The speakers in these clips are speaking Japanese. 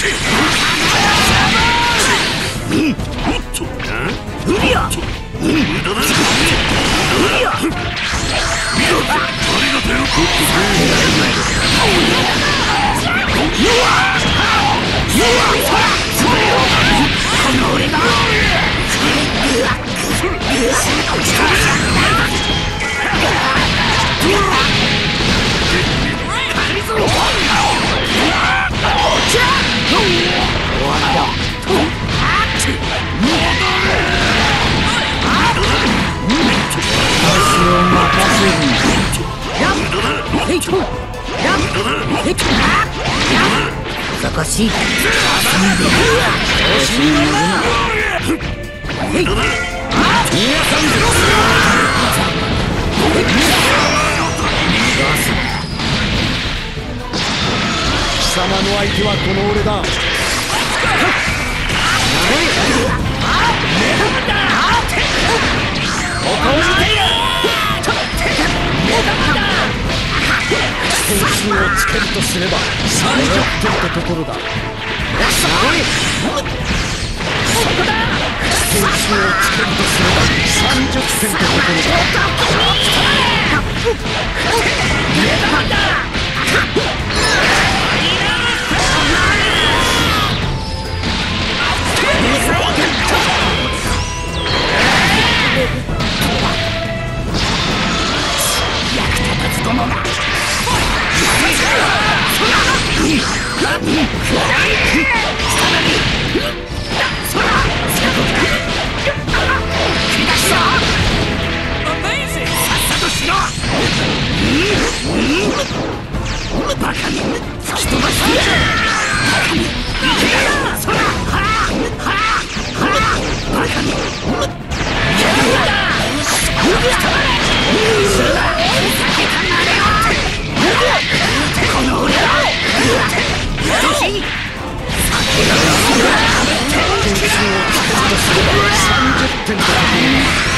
難し。い貴様の相手はこの俺だ。点数をつけるとすれば30点ってところだ。点数をつけるとすれば30点ってところだ Sure, the sun dipped in the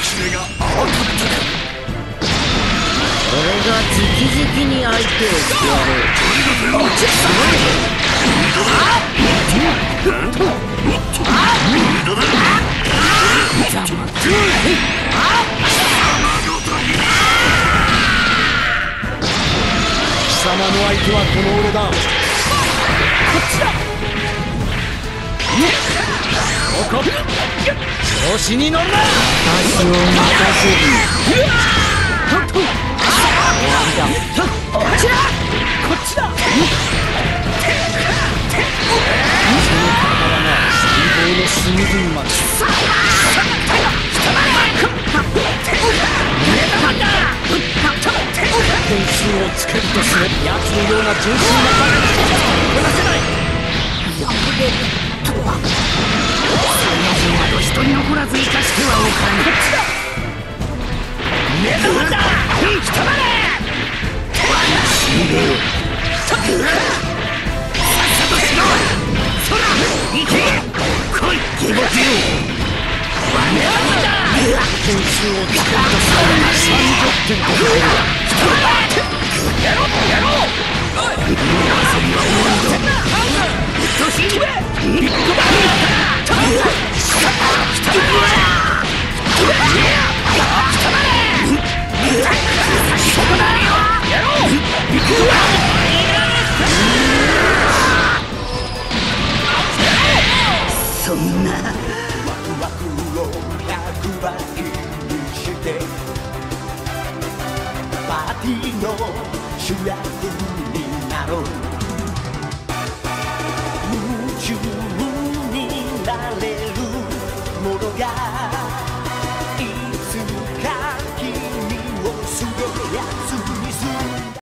キレが甘かった俺が直々に相手をやろうとかち貴様の相手はこの俺だこっちだ。ここ調子に乗るな私を任せる終わりだ。こっちだ。こちだその体はな細胞の隅々まで点数をつけるとすれ奴のような純粋なバカな人じゃこなせないとはサイヤ人など一人残らず生かしてはおかぬこっちだ目玉だ人まれ死んでよさっさとしろそら行け来い気持ちよ点数をつけるとすれば30点と入る。主役になろう。夢中になれるものが